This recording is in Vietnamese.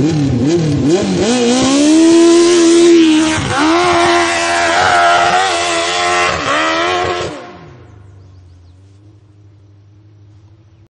Woo, woo, woo, woo.